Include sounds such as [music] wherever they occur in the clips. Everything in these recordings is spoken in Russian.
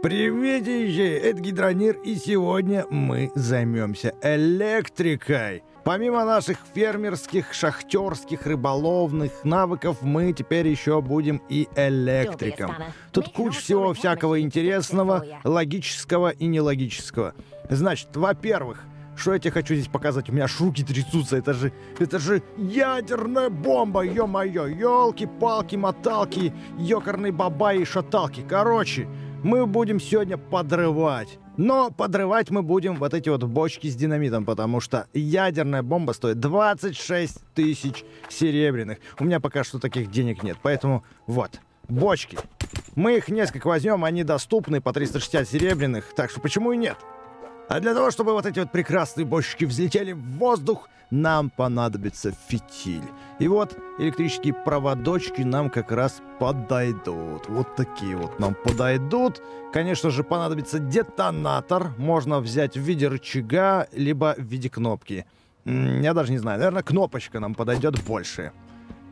Привет, это Гидронир, и сегодня мы займемся электрикой. Помимо наших фермерских, шахтерских, рыболовных навыков, мы теперь еще будем и электриком. Тут куча всего всякого интересного, логического и нелогического. Значит, во-первых, что я тебе хочу здесь показать? У меня аж руки трясутся. Это же, это же ядерная бомба, ё-моё. Ёлки-палки, моталки, ёкарные бабаи и шаталки. Короче, мы будем сегодня подрывать. Но подрывать мы будем вот эти вот бочки с динамитом, потому что ядерная бомба стоит 26 тысяч серебряных. У меня пока что таких денег нет, поэтому вот, бочки. Мы их несколько возьмем, они доступны по 360 серебряных, так что почему и нет? А для того, чтобы вот эти вот прекрасные бочки взлетели в воздух, нам понадобится фитиль. И вот электрические проводочки нам как раз подойдут. Вот такие вот нам подойдут. Конечно же, понадобится детонатор. Можно взять в виде рычага, либо в виде кнопки. Я даже не знаю. Наверное, кнопочка нам подойдет больше.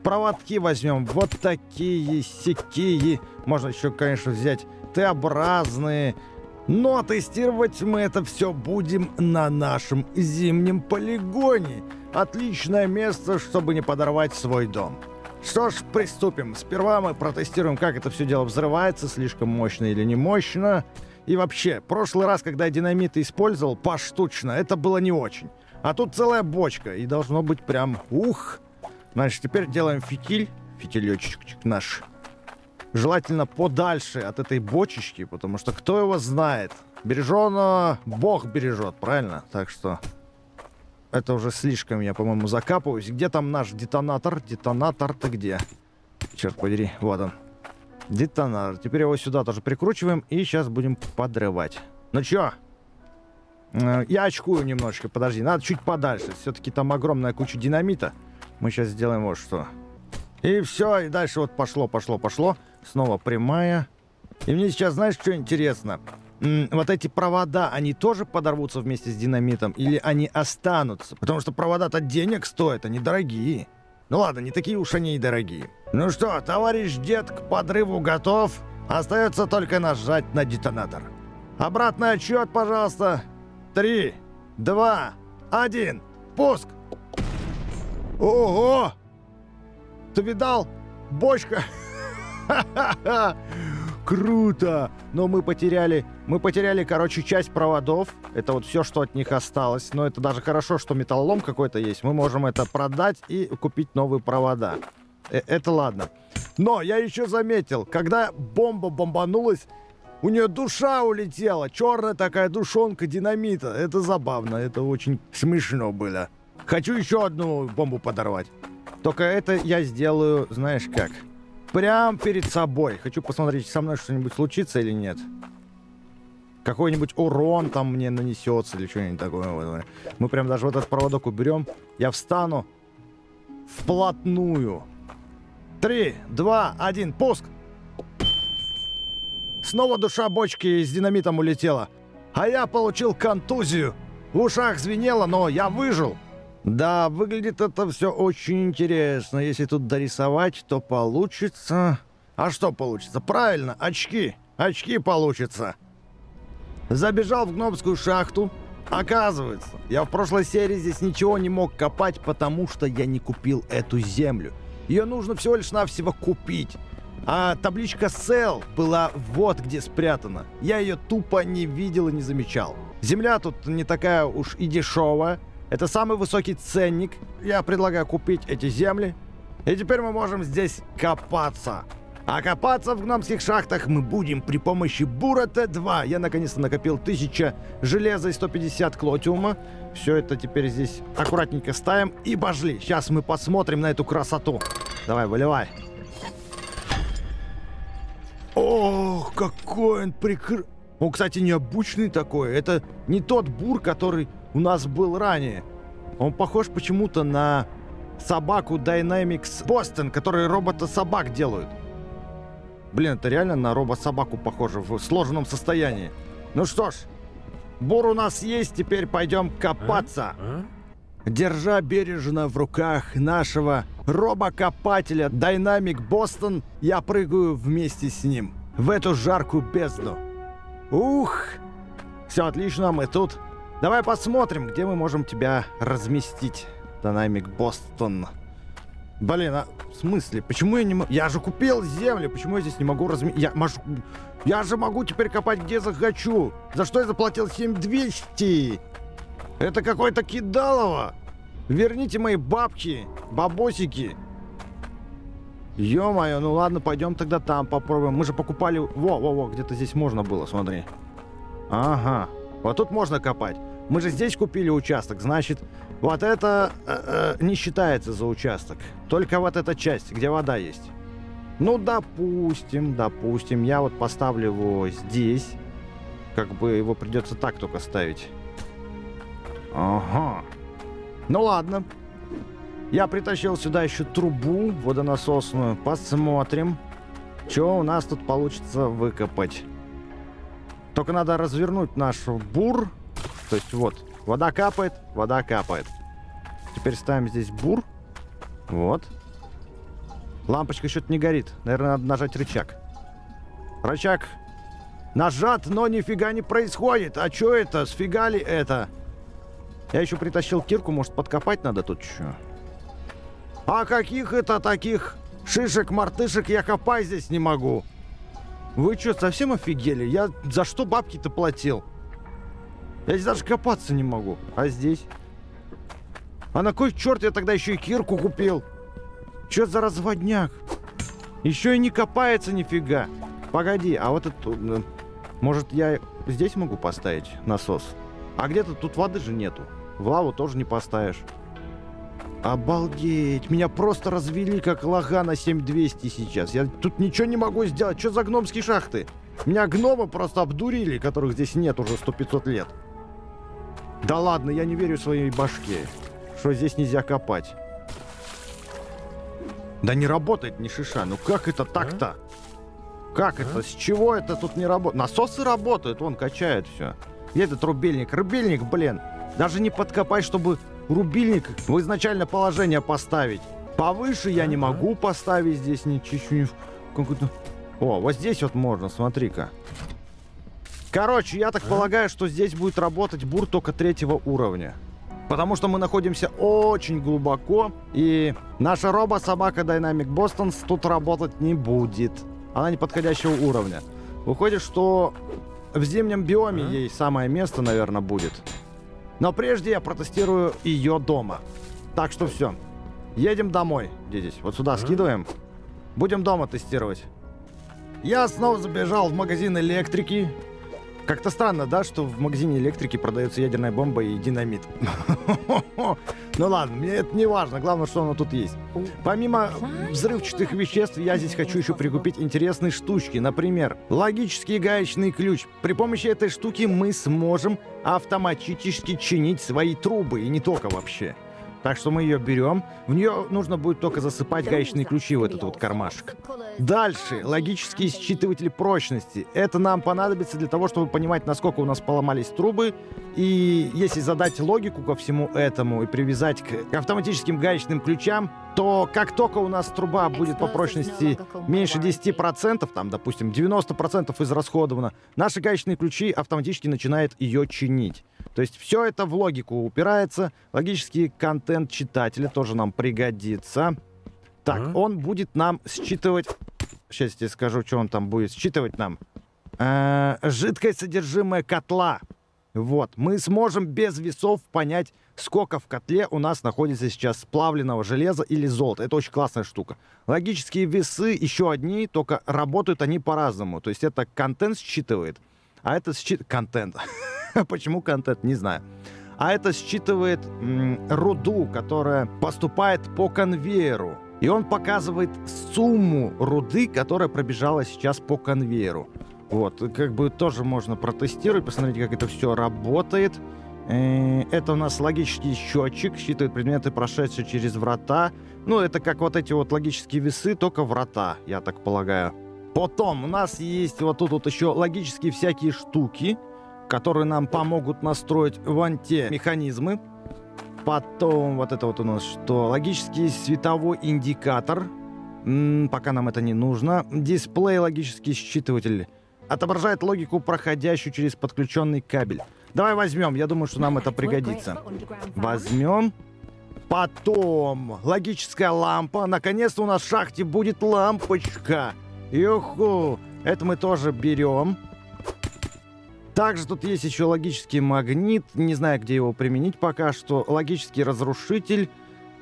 Проводки возьмем вот такие, сякие. Можно еще, конечно, взять Т-образные. Но тестировать мы это все будем на нашем зимнем полигоне. Отличное место, чтобы не подорвать свой дом. Что ж, приступим. Сперва мы протестируем, как это все дело взрывается, слишком мощно или не мощно. И вообще, прошлый раз, когда я динамит использовал поштучно, это было не очень. А тут целая бочка, и должно быть прям ух. Значит, теперь делаем фитиль. Фитилечек наш желательно подальше от этой бочечки, потому что кто его знает. Бережено, Бог бережет, правильно? Так что это уже слишком я, по-моему, закапываюсь. Где там наш детонатор? Детонатор-то где? Черт подери, вот он. Детонатор. Теперь его сюда тоже прикручиваем и сейчас будем подрывать. Ну чё? Э, я очкую немножечко, подожди. Надо чуть подальше. Все-таки там огромная куча динамита. Мы сейчас сделаем вот что. И все, и дальше вот пошло, пошло, пошло. Снова прямая. И мне сейчас, знаешь, что интересно? Вот эти провода, они тоже подорвутся вместе с динамитом? Или они останутся? Потому что провода-то денег стоят, они дорогие. Ну ладно, не такие уж они и дорогие. Ну что, товарищ дед к подрыву готов? Остается только нажать на детонатор. Обратный отчет, пожалуйста. Три, два, один. Пуск! Ого! Ты видал? Бочка! [laughs] [laughs] Круто! Но мы потеряли, мы потеряли, короче, часть проводов. Это вот все, что от них осталось. Но это даже хорошо, что металлолом какой-то есть. Мы можем это продать и купить новые провода. Э это ладно. Но я еще заметил, когда бомба бомбанулась, у нее душа улетела. Черная такая душонка динамита. Это забавно, это очень смешно было. Хочу еще одну бомбу подорвать. Только это я сделаю, знаешь как? Прям перед собой. Хочу посмотреть, со мной что-нибудь случится или нет. Какой-нибудь урон там мне нанесется или что-нибудь такое. Мы прям даже вот этот проводок уберем. Я встану вплотную. Три, два, один, пуск! Снова душа бочки с динамитом улетела. А я получил контузию. В ушах звенело, но я выжил. Да, выглядит это все очень интересно. Если тут дорисовать, то получится... А что получится? Правильно, очки. Очки получится. Забежал в гномскую шахту. Оказывается, я в прошлой серии здесь ничего не мог копать, потому что я не купил эту землю. Ее нужно всего лишь навсего купить. А табличка Sell была вот где спрятана. Я ее тупо не видел и не замечал. Земля тут не такая уж и дешевая. Это самый высокий ценник. Я предлагаю купить эти земли. И теперь мы можем здесь копаться. А копаться в гномских шахтах мы будем при помощи Бура Т-2. Я наконец-то накопил 1000 железа и 150 клотиума. Все это теперь здесь аккуратненько ставим и пошли. Сейчас мы посмотрим на эту красоту. Давай, выливай. Ох, какой он прикр... Он, кстати, необычный такой. Это не тот бур, который у нас был ранее. Он похож почему-то на собаку Dynamics Boston, которые робота-собак делают. Блин, это реально на робот-собаку похоже в сложенном состоянии. Ну что ж, бур у нас есть, теперь пойдем копаться. А? А? Держа бережно в руках нашего робокопателя Dynamic Boston, я прыгаю вместе с ним в эту жаркую бездну. Ух! Все отлично, мы тут. Давай посмотрим, где мы можем тебя разместить. Динамик Бостон. Блин, а в смысле? Почему я не могу... Я же купил землю, почему я здесь не могу разместить? Я, мож... я же могу теперь копать где захочу. За что я заплатил 7200? Это какой-то кидалово. Верните мои бабки, бабосики. Ё-моё, ну ладно, пойдем тогда там попробуем. Мы же покупали... Во-во-во, где-то здесь можно было, смотри. Ага, вот тут можно копать. Мы же здесь купили участок, значит, вот это э, э, не считается за участок. Только вот эта часть, где вода есть. Ну, допустим, допустим, я вот поставлю его здесь. Как бы его придется так только ставить. Ага. Ну ладно. Я притащил сюда еще трубу водонасосную. Посмотрим, что у нас тут получится выкопать. Только надо развернуть наш бур. То есть вот, вода капает, вода капает. Теперь ставим здесь бур. Вот. Лампочка что-то не горит. Наверное, надо нажать рычаг. Рычаг нажат, но нифига не происходит. А что это? Сфига ли это? Я еще притащил кирку, может подкопать надо тут что? А каких это таких шишек-мартышек я копать здесь не могу? Вы что, совсем офигели? Я за что бабки-то платил? Я здесь даже копаться не могу. А здесь? А на кой черт я тогда еще и кирку купил? Че за разводняк? Еще и не копается нифига. Погоди, а вот это... Э, может, я здесь могу поставить насос? А где-то тут воды же нету. В лаву тоже не поставишь. Обалдеть, меня просто развели как лага на 7200 сейчас. Я тут ничего не могу сделать. Что за гномские шахты? Меня гномы просто обдурили, которых здесь нет уже 100-500 лет. Да ладно, я не верю своей башке, что здесь нельзя копать. Да не работает ни шиша. Ну как это так-то? Как это? С чего это тут не работает? Насосы работают, он качает все. Где этот рубильник? Рубильник, блин. Даже не подкопать, чтобы рубильник в изначальное положение поставить. Повыше я не могу поставить здесь ничего. Какой-то... О, вот здесь вот можно, смотри-ка. Короче, я так полагаю, что здесь будет работать бур только третьего уровня. Потому что мы находимся очень глубоко, и наша робо-собака Dynamic Boston тут работать не будет. Она не подходящего уровня. Выходит, что в зимнем биоме ей самое место, наверное, будет. Но прежде я протестирую ее дома. Так что все. Едем домой. Здесь? Вот сюда скидываем. Будем дома тестировать. Я снова забежал в магазин электрики. Как-то странно, да, что в магазине электрики продается ядерная бомба и динамит. [laughs] Ну ладно, мне это не важно, главное, что оно тут есть. Помимо взрывчатых веществ, я здесь хочу еще прикупить интересные штучки. Например, логический гаечный ключ. При помощи этой штуки мы сможем автоматически чинить свои трубы, и не только вообще. Так что мы ее берем. В нее нужно будет только засыпать гаечные ключи в этот вот кармашек. Дальше. Логические считыватели прочности. Это нам понадобится для того, чтобы понимать, насколько у нас поломались трубы. И если задать логику ко всему этому и привязать к автоматическим гаечным ключам, то как только у нас труба будет по прочности меньше 10%, там, допустим, 90% израсходовано, наши гаечные ключи автоматически начинают ее чинить. То есть все это в логику упирается. Логический контент читателя тоже нам пригодится. Так, а? он будет нам считывать... Сейчас я тебе скажу, что он там будет считывать нам. Э -э жидкое содержимое котла. Вот. Мы сможем без весов понять, сколько в котле у нас находится сейчас сплавленного железа или золота. Это очень классная штука. Логические весы еще одни, только работают они по-разному. То есть это контент считывает, а это считывает... Контент. [laughs] Почему контент, не знаю. А это считывает м, руду, которая поступает по конвейеру. И он показывает сумму руды, которая пробежала сейчас по конвейеру. Вот, как бы тоже можно протестировать, посмотреть, как это все работает. Э, это у нас логический счетчик, считывает предметы, прошедшие через врата. Ну, это как вот эти вот логические весы, только врата, я так полагаю. Потом у нас есть вот тут вот еще логические всякие штуки которые нам помогут настроить вон те механизмы. Потом вот это вот у нас что? Логический световой индикатор. М -м, пока нам это не нужно. Дисплей, логический считыватель Отображает логику, проходящую через подключенный кабель. Давай возьмем, я думаю, что нам это пригодится. Возьмем. Потом логическая лампа. Наконец-то у нас в шахте будет лампочка. Юху! Это мы тоже берем. Также тут есть еще логический магнит. Не знаю, где его применить пока что. Логический разрушитель,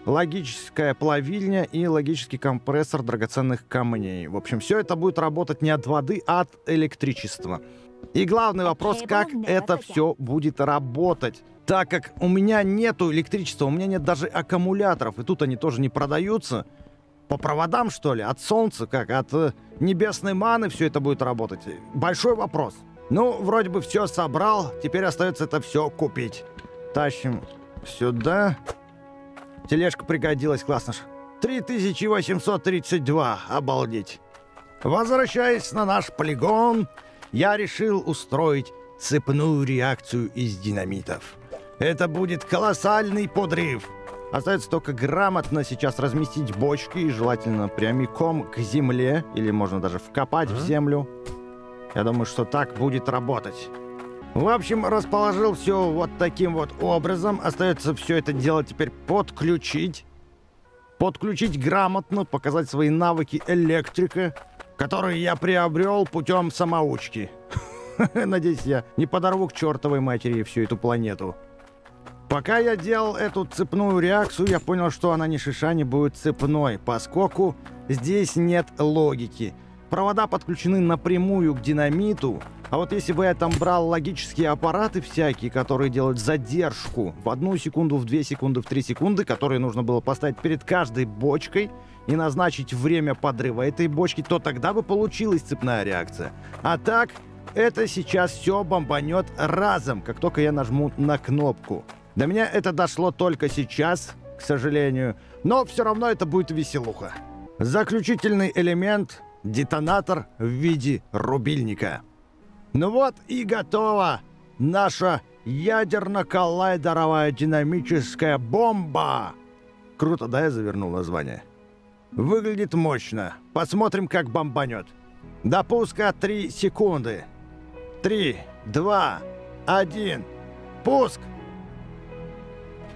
логическая плавильня и логический компрессор драгоценных камней. В общем, все это будет работать не от воды, а от электричества. И главный вопрос, как это все будет работать. Так как у меня нету электричества, у меня нет даже аккумуляторов, и тут они тоже не продаются. По проводам, что ли? От солнца, как? От э, небесной маны все это будет работать? Большой вопрос. Ну, вроде бы все собрал, теперь остается это все купить. Тащим сюда. Тележка пригодилась, классно ж. 3832, обалдеть. Возвращаясь на наш полигон, я решил устроить цепную реакцию из динамитов. Это будет колоссальный подрыв. Остается только грамотно сейчас разместить бочки и желательно прямиком к земле, или можно даже вкопать в землю. Я думаю, что так будет работать. В общем, расположил все вот таким вот образом. Остается все это дело теперь подключить. Подключить грамотно, показать свои навыки электрика который я приобрел путем самоучки. [laughs] Надеюсь, я не подорву к чертовой матери всю эту планету. Пока я делал эту цепную реакцию, я понял, что она ни шиша не будет цепной, поскольку здесь нет логики. Провода подключены напрямую к динамиту, а вот если бы я там брал логические аппараты всякие, которые делают задержку в одну секунду, в две секунды, в три секунды, которые нужно было поставить перед каждой бочкой и назначить время подрыва этой бочки, то тогда бы получилась цепная реакция. А так, это сейчас все бомбанет разом, как только я нажму на кнопку. До меня это дошло только сейчас, к сожалению, но все равно это будет веселуха. Заключительный элемент — детонатор в виде рубильника. Ну вот и готова наша ядерно-коллайдеровая динамическая бомба. Круто, да, я завернул название? Выглядит мощно. Посмотрим, как бомбанет. До пуска 3 секунды. 3, 2, 1. Пуск!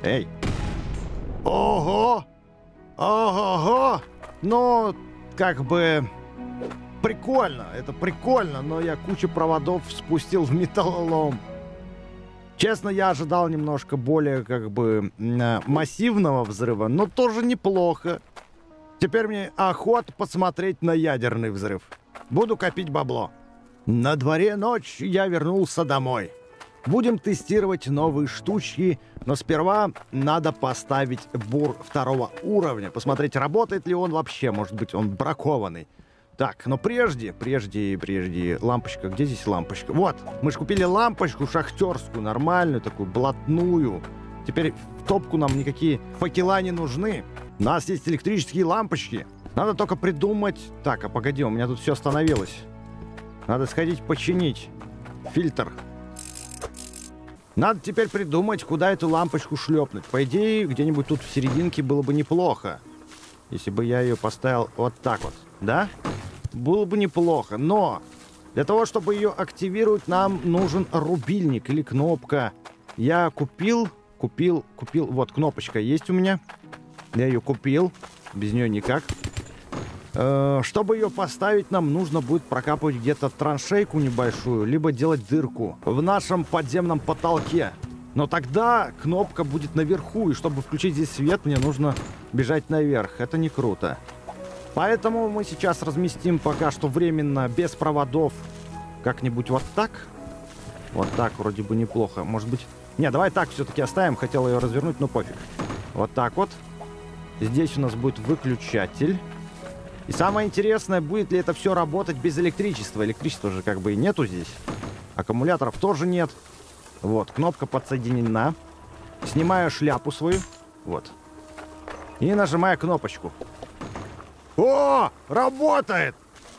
Эй! Ого! Ого-го! Ну, как бы прикольно, это прикольно, но я кучу проводов спустил в металлолом. Честно, я ожидал немножко более, как бы, э, массивного взрыва, но тоже неплохо. Теперь мне охота посмотреть на ядерный взрыв. Буду копить бабло. На дворе ночь, я вернулся домой. Будем тестировать новые штучки, но сперва надо поставить бур второго уровня, посмотреть, работает ли он вообще, может быть, он бракованный. Так, но прежде, прежде, прежде, лампочка, где здесь лампочка? Вот, мы же купили лампочку шахтерскую, нормальную, такую, блатную. Теперь в топку нам никакие факела не нужны. У нас есть электрические лампочки. Надо только придумать... Так, а погоди, у меня тут все остановилось. Надо сходить починить фильтр. Надо теперь придумать, куда эту лампочку шлепнуть. По идее, где-нибудь тут в серединке было бы неплохо. Если бы я ее поставил вот так вот. Да? Было бы неплохо, но для того, чтобы ее активировать, нам нужен рубильник или кнопка. Я купил, купил, купил, вот кнопочка есть у меня. Я ее купил, без нее никак. Э, чтобы ее поставить, нам нужно будет прокапывать где-то траншейку небольшую, либо делать дырку в нашем подземном потолке. Но тогда кнопка будет наверху, и чтобы включить здесь свет, мне нужно бежать наверх. Это не круто. Поэтому мы сейчас разместим пока что временно без проводов как-нибудь вот так. Вот так вроде бы неплохо. Может быть... Не, давай так все-таки оставим. Хотел ее развернуть, но пофиг. Вот так вот. Здесь у нас будет выключатель. И самое интересное, будет ли это все работать без электричества. Электричества же как бы и нету здесь. Аккумуляторов тоже нет. Вот, кнопка подсоединена. Снимаю шляпу свою. Вот. И нажимаю кнопочку. О, работает!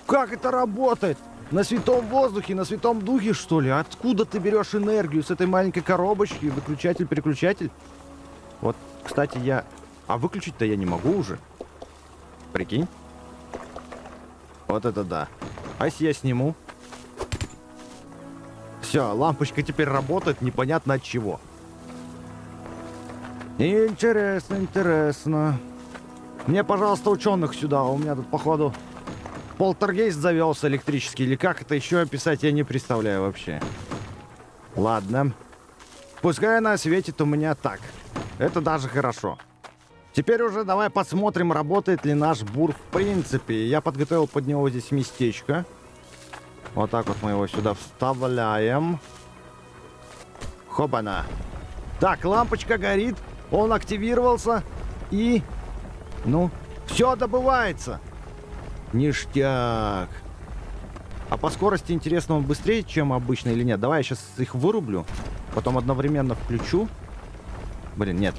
Как это работает? На святом воздухе, на святом духе, что ли? Откуда ты берешь энергию с этой маленькой коробочки? Выключатель, переключатель? Вот, кстати, я... А выключить-то я не могу уже. Прикинь. Вот это да. А если я сниму? Все, лампочка теперь работает, непонятно от чего. Интересно, интересно. Мне, пожалуйста, ученых сюда. У меня тут, походу, полтергейст завелся электрический. Или как это еще описать, я не представляю вообще. Ладно. Пускай она светит у меня так. Это даже хорошо. Теперь уже давай посмотрим, работает ли наш бур в принципе. Я подготовил под него здесь местечко. Вот так вот мы его сюда вставляем. Хобана. Так, лампочка горит. Он активировался. И... Ну, все добывается. Ништяк. А по скорости, интересно, он быстрее, чем обычно или нет? Давай я сейчас их вырублю. Потом одновременно включу. Блин, нет.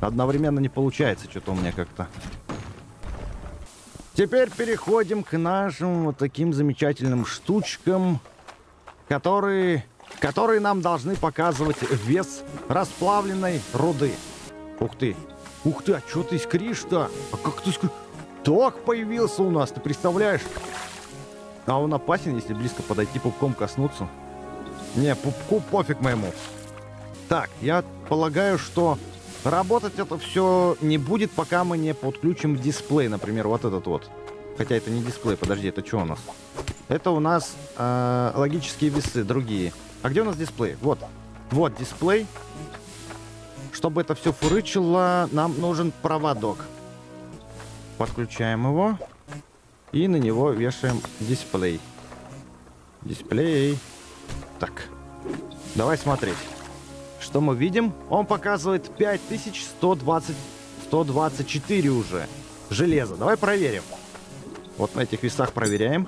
Одновременно не получается что-то у меня как-то. Теперь переходим к нашим вот таким замечательным штучкам, которые, которые нам должны показывать вес расплавленной руды. Ух ты! Ух ты, а что ты искришь-то? А как ты искришь? Ток появился у нас, ты представляешь? А он опасен, если близко подойти пупком коснуться. Не, пупку пофиг моему. Так, я полагаю, что работать это все не будет, пока мы не подключим дисплей, например, вот этот вот. Хотя это не дисплей, подожди, это что у нас? Это у нас э, логические весы, другие. А где у нас дисплей? Вот. Вот дисплей. Чтобы это все фурычило, нам нужен проводок. Подключаем его. И на него вешаем дисплей. Дисплей. Так. Давай смотреть. Что мы видим? Он показывает 5120... 124 уже. Железо. Давай проверим. Вот на этих весах проверяем.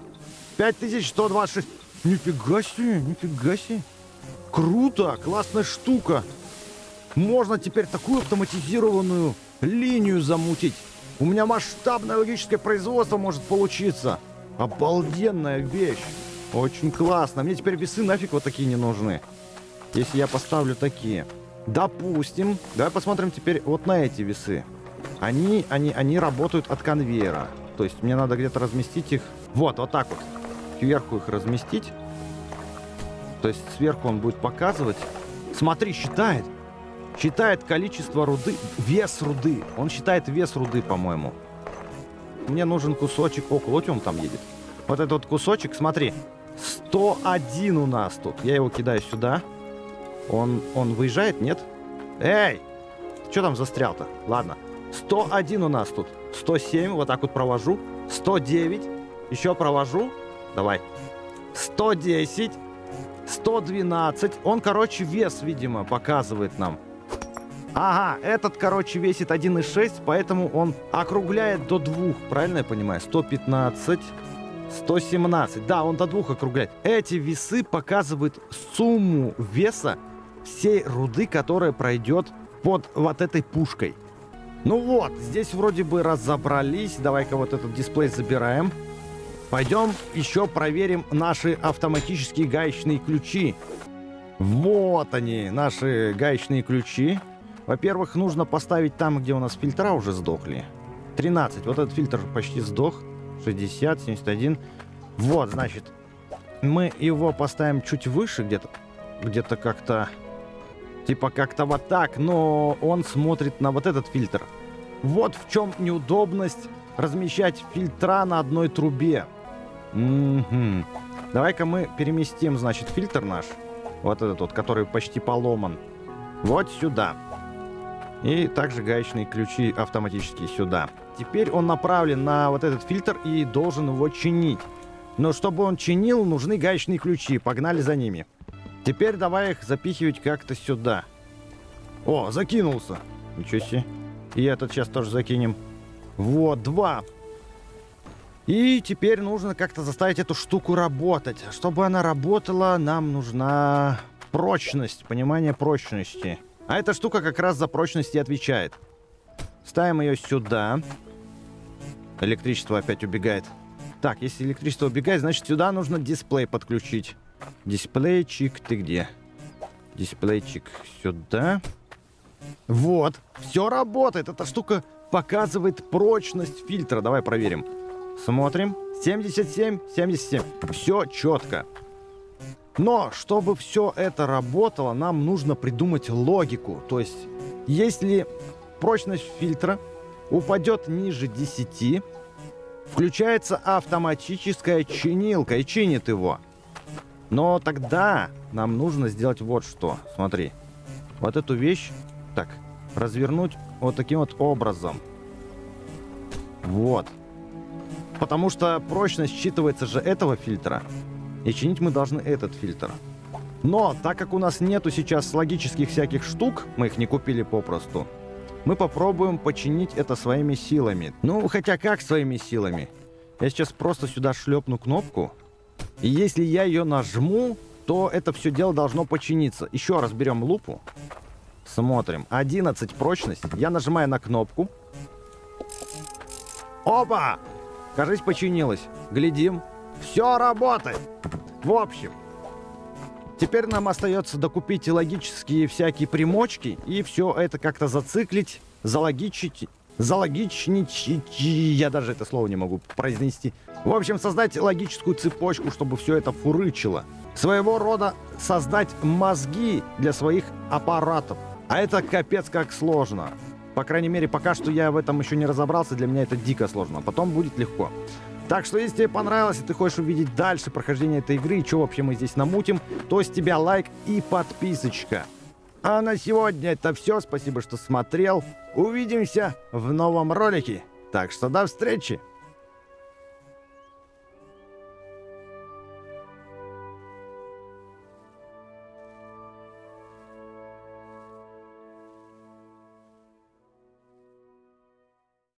5126. Нифига себе, нифига себе. Круто, классная штука. Можно теперь такую автоматизированную линию замутить. У меня масштабное логическое производство может получиться. Обалденная вещь. Очень классно. Мне теперь весы нафиг вот такие не нужны. Если я поставлю такие. Допустим. Давай посмотрим теперь вот на эти весы. Они, они, они работают от конвейера. То есть мне надо где-то разместить их. Вот, вот так вот. Сверху их разместить. То есть сверху он будет показывать. Смотри, считает. Считает количество руды, вес руды. Он считает вес руды, по-моему. Мне нужен кусочек. О, Клотиум там едет. Вот этот кусочек, смотри. 101 у нас тут. Я его кидаю сюда. Он, он выезжает, нет? Эй! Что там застрял-то? Ладно. 101 у нас тут. 107, вот так вот провожу. 109. Еще провожу. Давай. 110. 112. Он, короче, вес, видимо, показывает нам. Ага, этот, короче, весит 1,6, поэтому он округляет до 2. Правильно я понимаю? 115, 117. Да, он до 2 округляет. Эти весы показывают сумму веса всей руды, которая пройдет под вот этой пушкой. Ну вот, здесь вроде бы разобрались. Давай-ка вот этот дисплей забираем. Пойдем еще проверим наши автоматические гаечные ключи. Вот они, наши гаечные ключи. Во-первых, нужно поставить там, где у нас фильтра уже сдохли. 13. Вот этот фильтр почти сдох. 60, 71. Вот, значит, мы его поставим чуть выше где-то. Где-то как-то... Типа как-то вот так, но он смотрит на вот этот фильтр. Вот в чем неудобность размещать фильтра на одной трубе. Угу. Давай-ка мы переместим, значит, фильтр наш. Вот этот вот, который почти поломан. Вот сюда. И также гаечные ключи автоматически сюда. Теперь он направлен на вот этот фильтр и должен его чинить. Но чтобы он чинил, нужны гаечные ключи. Погнали за ними. Теперь давай их запихивать как-то сюда. О, закинулся. Ничего себе. И этот сейчас тоже закинем. Вот, два. И теперь нужно как-то заставить эту штуку работать. Чтобы она работала, нам нужна прочность, понимание прочности. А эта штука как раз за прочность и отвечает. Ставим ее сюда. Электричество опять убегает. Так, если электричество убегает, значит сюда нужно дисплей подключить. Дисплейчик, ты где? Дисплейчик сюда. Вот, все работает. Эта штука показывает прочность фильтра. Давай проверим. Смотрим. 77, 77. Все четко. Но чтобы все это работало, нам нужно придумать логику. То есть, если прочность фильтра упадет ниже 10, включается автоматическая чинилка и чинит его. Но тогда нам нужно сделать вот что. Смотри. Вот эту вещь, так, развернуть вот таким вот образом. Вот. Потому что прочность считывается же этого фильтра. И чинить мы должны этот фильтр. Но, так как у нас нету сейчас логических всяких штук, мы их не купили попросту, мы попробуем починить это своими силами. Ну, хотя как своими силами? Я сейчас просто сюда шлепну кнопку, и если я ее нажму, то это все дело должно починиться. Еще раз берем лупу, смотрим. 11 прочность. Я нажимаю на кнопку. Опа! Кажись, починилось. Глядим. Все работает. В общем, теперь нам остается докупить логические всякие примочки и все это как-то зациклить, залогичить, залогичнить, я даже это слово не могу произнести. В общем, создать логическую цепочку, чтобы все это фурычило. Своего рода создать мозги для своих аппаратов. А это капец как сложно. По крайней мере, пока что я в этом еще не разобрался, для меня это дико сложно. Потом будет легко. Так что, если тебе понравилось, и ты хочешь увидеть дальше прохождение этой игры, и что вообще мы здесь намутим, то с тебя лайк и подписочка. А на сегодня это все. Спасибо, что смотрел. Увидимся в новом ролике. Так что до встречи.